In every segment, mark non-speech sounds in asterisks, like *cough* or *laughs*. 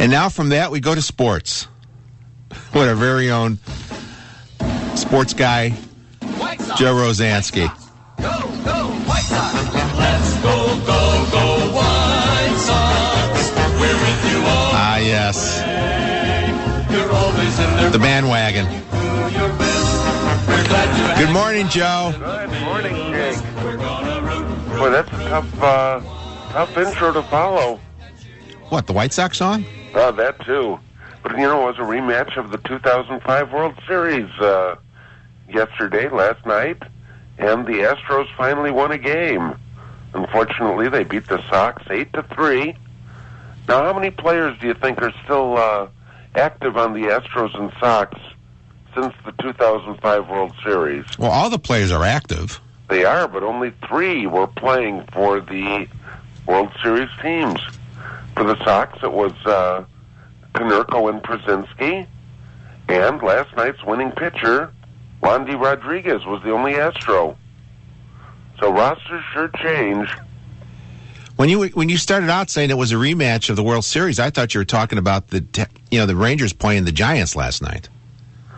And now from that, we go to sports. *laughs* With our very own sports guy, Joe Rozanski. Go, go, White Sox. Let's go, go, go, White Sox. We're with you all. Ah, yes. You're always in. The bandwagon. Do your best. We're glad you Good morning, Joe. Good morning, Jake. We're gonna root. Boy, that's a tough, uh, tough intro to follow. What, the White Sox song? Uh, that too. But you know, it was a rematch of the 2005 World Series uh, yesterday, last night, and the Astros finally won a game. Unfortunately, they beat the Sox eight to three. Now, how many players do you think are still uh, active on the Astros and Sox since the 2005 World Series? Well, all the players are active. They are, but only three were playing for the World Series teams. For the Sox, it was uh, Konerko and Pierzynski, and last night's winning pitcher, Wandy Rodriguez, was the only Astro. So rosters sure change. When you when you started out saying it was a rematch of the World Series, I thought you were talking about the you know the Rangers playing the Giants last night.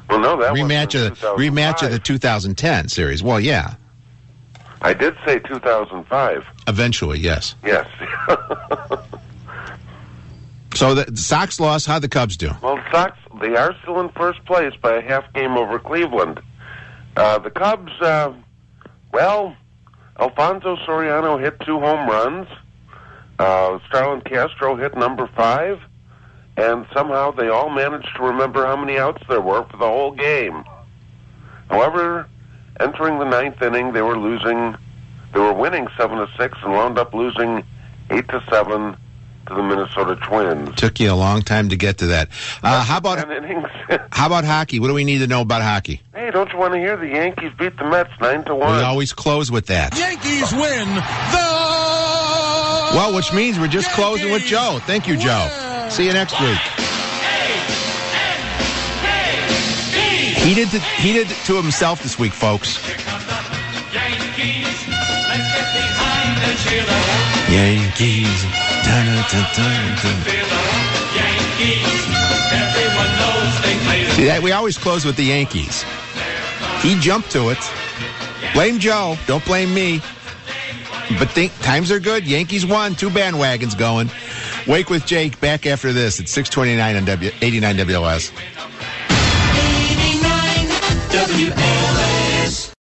Well, no, that rematch was of the, rematch of the 2010 series. Well, yeah, I did say 2005. eventually, yes. Yes. *laughs* So the, Sox lost. How'd the Cubs do? Well, the Sox, they are still in first place by a half game over Cleveland. Uh, the Cubs, uh, well, Alfonso Soriano hit two home runs. Uh, Starlin Castro hit number five. And somehow they all managed to remember how many outs there were for the whole game. However, entering the ninth inning, they were losing, they were winning 7 to 6 and wound up losing 8 to 7 to the Minnesota Twins. Took you a long time to get to that. Uh, how about *laughs* how about hockey? What do we need to know about hockey? hey, don't you want to hear the Yankees beat the Mets 9 to one? We 1? always close with that. Yankees win the. Well, which means we're just closing with Joe. Thank you, Joe. See you next week. He did, to, he did to himself this week, folks. Yankees. Let's get behind and cheer the Yankees. feel the Yankees. Everyone knows they play the See that we always close with the Yankees. He jumped to it. Blame Joe. Don't blame me. But think times are good. Yankees won. Two bandwagons going. Wake with Jake back after this at 629 on W 89 WLS. 89 WA.